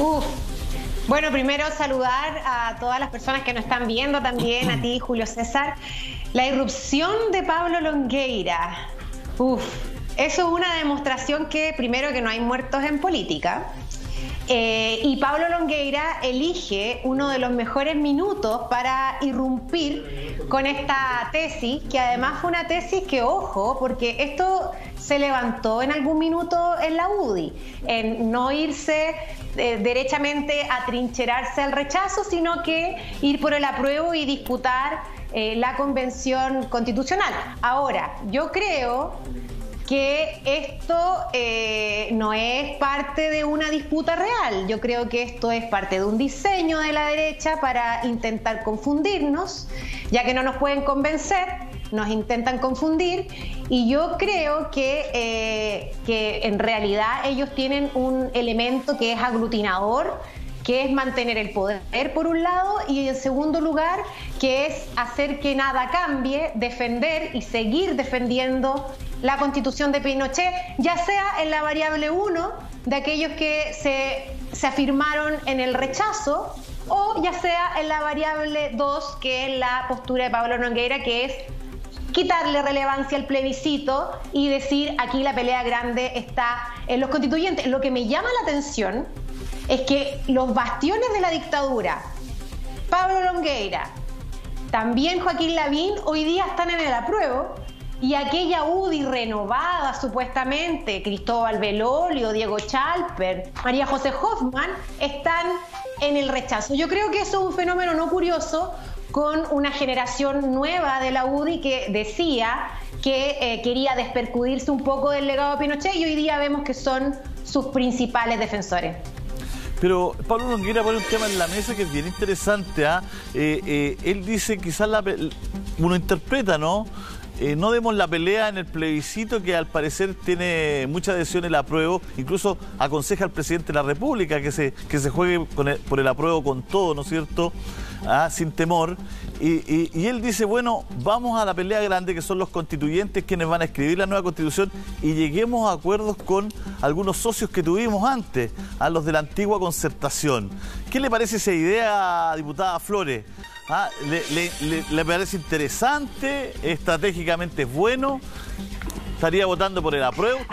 Uf. Bueno, primero saludar a todas las personas que nos están viendo también, a ti, Julio César. La irrupción de Pablo Longueira. Uf, eso es una demostración que primero que no hay muertos en política. Eh, y Pablo Longueira elige uno de los mejores minutos para irrumpir con esta tesis, que además fue una tesis que, ojo, porque esto se levantó en algún minuto en la UDI, en no irse eh, derechamente a trincherarse al rechazo, sino que ir por el apruebo y disputar eh, la convención constitucional. Ahora, yo creo que esto eh, no es parte de una disputa real. Yo creo que esto es parte de un diseño de la derecha para intentar confundirnos, ya que no nos pueden convencer, nos intentan confundir y yo creo que, eh, que en realidad ellos tienen un elemento que es aglutinador que es mantener el poder por un lado y en segundo lugar que es hacer que nada cambie, defender y seguir defendiendo la constitución de Pinochet, ya sea en la variable 1 de aquellos que se, se afirmaron en el rechazo o ya sea en la variable 2 que es la postura de Pablo Nogueira que es quitarle relevancia al plebiscito y decir aquí la pelea grande está en los constituyentes. Lo que me llama la atención es que los bastiones de la dictadura, Pablo Longueira, también Joaquín Lavín, hoy día están en el apruebo y aquella UDI renovada supuestamente, Cristóbal Belolio, Diego Chalper, María José Hoffman, están en el rechazo. Yo creo que eso es un fenómeno no curioso con una generación nueva de la UDI que decía que eh, quería despercudirse un poco del legado de Pinochet y hoy día vemos que son sus principales defensores. Pero Pablo Longuera pone un tema en la mesa que es bien interesante. ¿ah? Eh, eh, él dice, quizás la, uno interpreta, ¿no? Eh, no demos la pelea en el plebiscito que al parecer tiene mucha adhesión el apruebo, incluso aconseja al presidente de la República que se, que se juegue por el apruebo con todo, ¿no es cierto? Ah, sin temor. Y, él dice, bueno, vamos a la pelea grande que son los constituyentes quienes van a escribir la nueva constitución y lleguemos a acuerdos con algunos socios que tuvimos antes, a los de la antigua concertación. ¿Qué le parece esa idea, diputada Flores? Ah, le, parece interesante? ¿Estratégicamente es bueno? ¿Estaría votando por el apruebo?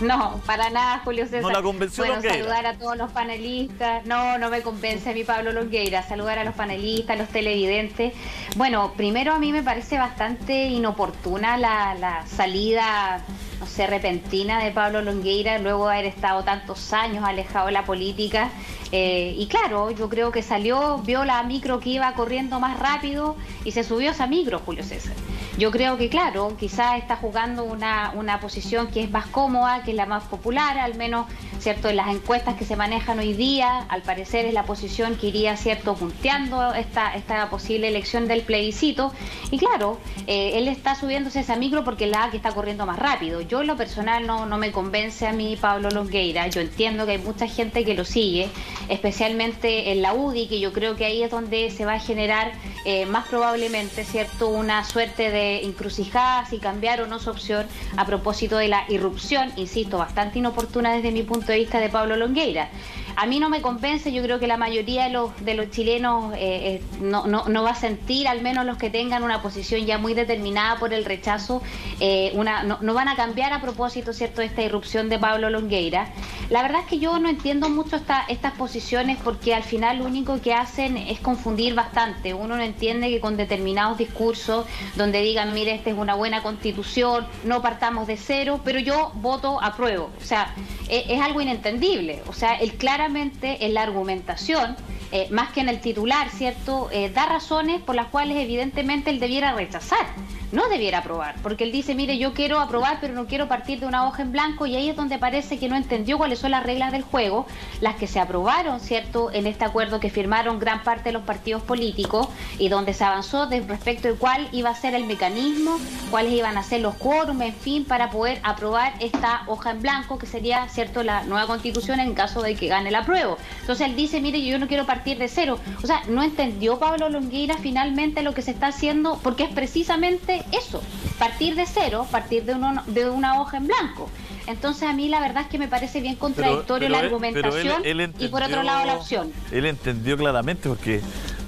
No, para nada, Julio César. ¿No la convenció bueno, saludar a todos los panelistas. No, no me convence a mí Pablo Longueira. Saludar a los panelistas, a los televidentes. Bueno, primero a mí me parece bastante inoportuna la, la salida no repentina de Pablo Longueira, luego de haber estado tantos años alejado de la política. Eh, y claro, yo creo que salió, vio la micro que iba corriendo más rápido y se subió a esa micro, Julio César. Yo creo que, claro, quizás está jugando una, una posición que es más cómoda, que es la más popular, al menos, ¿cierto? En las encuestas que se manejan hoy día, al parecer es la posición que iría, ¿cierto?, punteando esta, esta posible elección del plebiscito. Y claro, eh, él está subiéndose esa micro porque la que está corriendo más rápido yo en lo personal no, no me convence a mí Pablo Longueira. Yo entiendo que hay mucha gente que lo sigue, especialmente en la UDI, que yo creo que ahí es donde se va a generar eh, más probablemente, ¿cierto?, una suerte de encrucijada si cambiar o no su opción a propósito de la irrupción, insisto, bastante inoportuna desde mi punto de vista de Pablo Longueira. A mí no me convence, yo creo que la mayoría de los, de los chilenos eh, eh, no, no, va a sentir, al menos los que tengan una posición ya muy determinada por el rechazo, eh, una, no, van a cambiar a propósito, ¿cierto?, de esta irrupción de Pablo Longueira. La verdad es que yo no entiendo mucho esta, estas posiciones porque al final lo único que hacen es confundir bastante. Uno no entiende que con determinados discursos donde digan, mire, esta es una buena constitución, no partamos de cero, pero yo voto apruebo. O sea, es, es algo inentendible. O sea, el claro en la argumentación, eh, más que en el titular, ¿cierto? Eh, da razones por las cuales evidentemente él debiera rechazar no debiera aprobar, porque él dice, mire, yo quiero aprobar, pero no quiero partir de una hoja en blanco, y ahí es donde parece que no entendió cuáles son las reglas del juego, las que se aprobaron, ¿cierto?, en este acuerdo que firmaron gran parte de los partidos políticos y donde se avanzó de respecto de cuál iba a ser el mecanismo, cuáles iban a ser los quórum, en fin, para poder aprobar esta hoja en blanco, que sería, ¿cierto?, la nueva constitución en caso de que gane el apruebo. Entonces él dice, mire, yo no quiero partir de cero. O sea, no entendió Pablo Longueira finalmente lo que se está haciendo, porque es precisamente eso, partir de cero, partir de, uno, de una hoja en blanco. Entonces a mí la verdad es que me parece bien contradictorio la argumentación y por otro lado la opción. Él entendió claramente porque,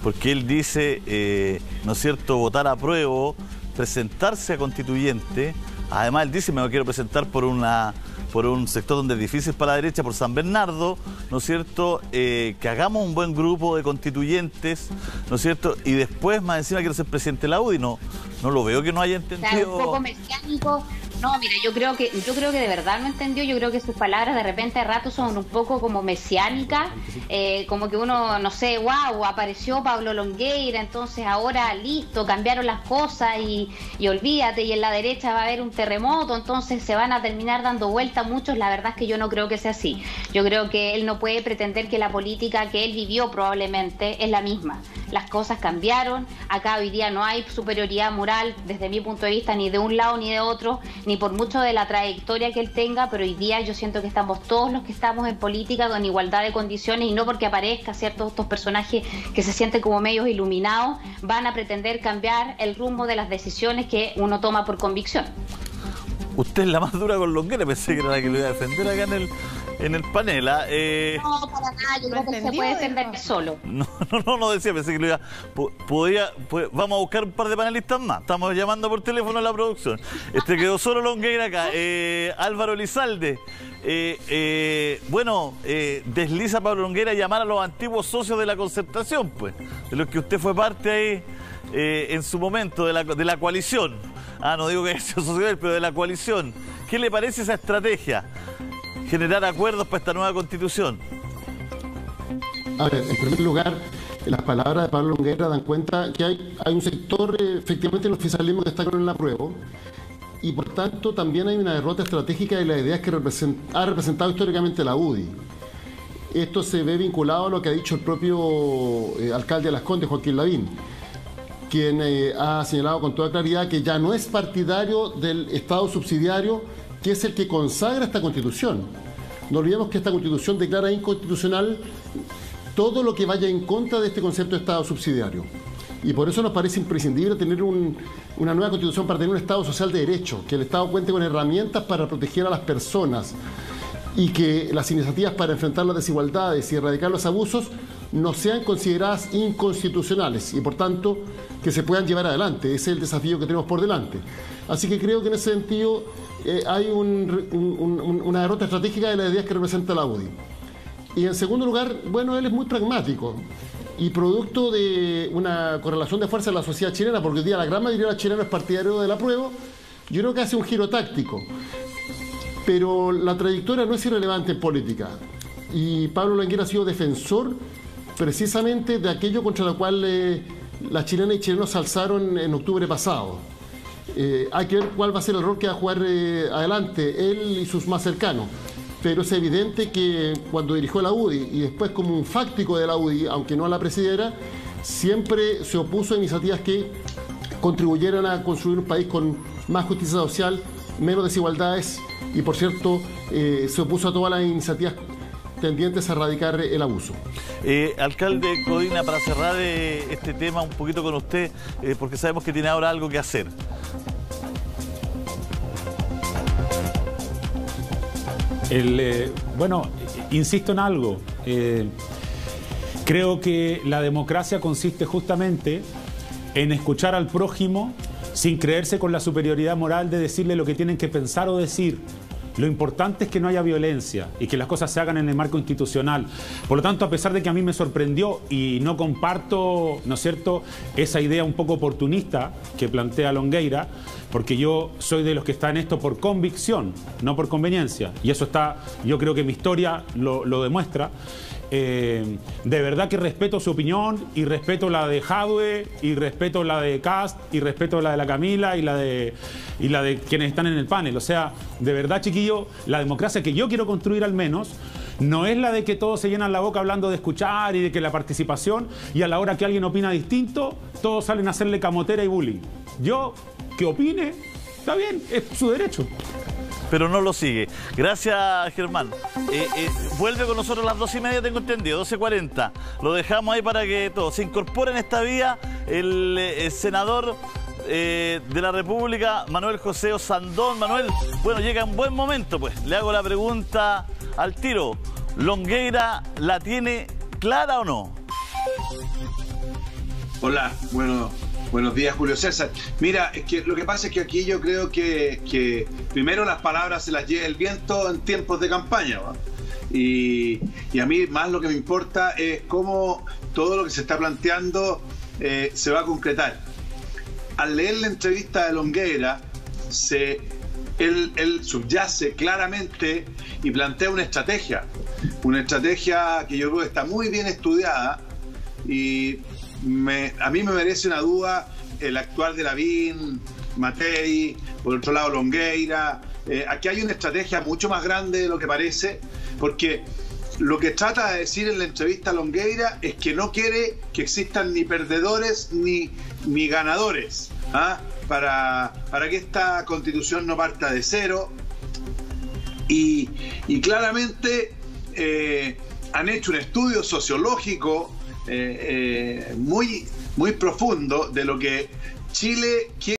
porque él dice, eh, ¿no es cierto?, votar a prueba, presentarse a constituyente. Además, él dice, me quiero presentar por una por un sector donde es difícil para la derecha, por San Bernardo, ¿no es cierto? Eh, que hagamos un buen grupo de constituyentes, ¿no es cierto? Y después, más encima, quiero ser presidente de la UDI, no, no lo veo que no haya entendido. un poco mesiánico, no, mira, yo creo que yo creo que de verdad no entendió. Yo creo que sus palabras de repente a rato son un poco como mesiánicas, eh, como que uno, no sé, wow, apareció Pablo Longueira, entonces ahora listo, cambiaron las cosas y, y olvídate, y en la derecha va a haber un terremoto, entonces se van a terminar dando vuelta muchos. La verdad es que yo no creo que sea así. Yo creo que él no puede pretender que la política que él vivió probablemente es la misma. Las cosas cambiaron, acá hoy día no hay superioridad moral desde mi punto de vista ni de un lado ni de otro, ni por mucho de la trayectoria que él tenga, pero hoy día yo siento que estamos todos los que estamos en política con igualdad de condiciones y no porque aparezca ciertos estos personajes que se sienten como medios iluminados, van a pretender cambiar el rumbo de las decisiones que uno toma por convicción. Usted es la más dura con Longuera, pensé que era la que lo iba a defender acá en el, en el panel. ¿ah? Eh, no, para nada, yo creo que se puede defender solo. No, no, no, decía, pensé que lo iba podía, Vamos a buscar un par de panelistas más. Estamos llamando por teléfono a la producción. Este quedó solo Longueira acá. Eh, Álvaro Lizalde. Eh, bueno, desliza Pablo Longueira llamar a los antiguos socios de la concertación, pues, de los que usted fue parte ahí en su momento, de la, de la coalición. Ah, no digo que sea socio, pero de la coalición. ¿Qué le parece esa estrategia? Generar acuerdos para esta nueva constitución? A ver, en primer lugar, las palabras de Pablo Longuera dan cuenta que hay, un sector, eh, efectivamente, el oficialismo que está con el apruebo, y por tanto también hay una derrota estratégica de las ideas que ha representado históricamente la UDI. Esto se ve vinculado a lo que ha dicho el propio eh, alcalde de Las Condes, Joaquín Lavín, quien eh, ha señalado con toda claridad que ya no es partidario del Estado subsidiario, que es el que consagra esta constitución. No olvidemos que esta constitución declara inconstitucional todo lo que vaya en contra de este concepto de Estado subsidiario. Y por eso nos parece imprescindible tener una nueva constitución para tener un Estado social de derecho, que el Estado cuente con herramientas para proteger a las personas y que las iniciativas para enfrentar las desigualdades y erradicar los abusos no sean consideradas inconstitucionales y por tanto que se puedan llevar adelante. Ese es el desafío que tenemos por delante. Así que creo que en ese sentido eh, hay una derrota estratégica de las ideas que representa la UDI. Y en segundo lugar, bueno, él es muy pragmático y producto de una correlación de fuerza en la sociedad chilena, porque hoy día la gran mayoría de los chilenos es partidario de la prueba, yo creo que hace un giro táctico. Pero la trayectoria no es irrelevante en política. Y Pablo Languera ha sido defensor precisamente de aquello contra lo cual eh, las chilenas y chilenos se alzaron en octubre pasado eh, hay que ver cuál va a ser el rol que va a jugar eh, adelante él y sus más cercanos. Pero es evidente que cuando dirigió la UDI y después como un fáctico de la UDI, aunque no la presidiera, siempre se opuso a iniciativas que contribuyeran a construir un país con más justicia social, menos desigualdades y, por cierto, se opuso a todas las iniciativas tendientes a erradicar el abuso. alcalde Codina, para cerrar este tema un poquito con usted, porque sabemos que tiene ahora algo que hacer. Eh, bueno, insisto en algo. Eh, creo que la democracia consiste justamente en escuchar al prójimo sin creerse con la superioridad moral de decirle lo que tienen que pensar o decir. Lo importante es que no haya violencia y que las cosas se hagan en el marco institucional. Por lo tanto, a pesar de que a mí me sorprendió y no comparto, ¿no es cierto?, esa idea un poco oportunista que plantea Longueira, porque yo soy de los que está en esto por convicción, no por conveniencia. Y eso está, yo creo que mi historia lo, demuestra. Eh, de verdad que respeto su opinión y respeto la de Jadwe y respeto la de Cast y respeto la de la Camila y la de, y la de quienes están en el panel. O sea, de verdad, chiquillo, la democracia que yo quiero construir al menos no es la de que todos se llenan la boca hablando de escuchar y de que la participación y a la hora que alguien opina distinto, todos salen a hacerle camotera y bullying. Yo que opine, está bien, es su derecho. Pero no lo sigue. Gracias, Germán. Eh, eh, vuelve con nosotros a las dos y media, tengo entendido, 12.40. Lo dejamos ahí para que todo se incorpore en esta vía el, eh, senador de la República, Manuel José Osandón. Manuel, bueno, llega un buen momento, pues. Le hago la pregunta al tiro. ¿Longueira la tiene clara o no? Hola, bueno, buenos días Julio César. Mira, lo que pasa es que aquí yo creo que, primero las palabras se las lleva el viento en tiempos de campaña. Y, y, a mí más lo que me importa es cómo todo lo que se está planteando eh, se va a concretar. Al leer la entrevista de Longueira, se, él, él subyace claramente y plantea una estrategia, una estrategia que yo creo que está muy bien estudiada y a mí me merece una duda el actual de Lavín, Matei, por otro lado Longueira. Eh, aquí hay una estrategia mucho más grande de lo que parece, porque lo que trata de decir en la entrevista Longueira es que no quiere que existan ni perdedores ni, ni ganadores ¿ah? para, para que esta constitución no parta de cero. Y, claramente eh, han hecho un estudio sociológico eh, muy, muy profundo de lo que Chile quiere.